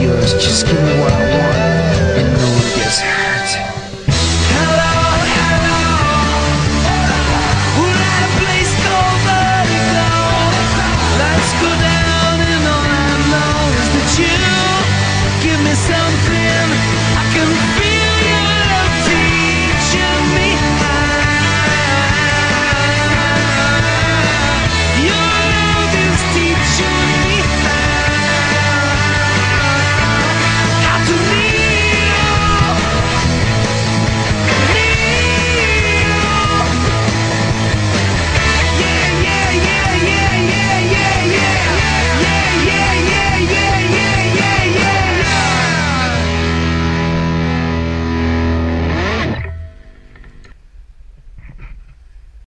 yours. Just